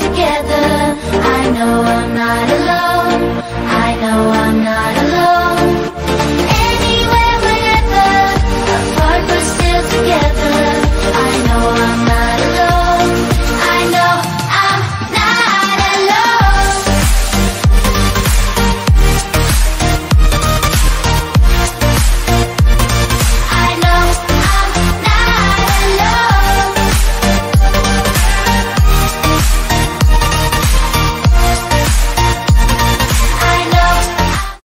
together. I know I'm not alone.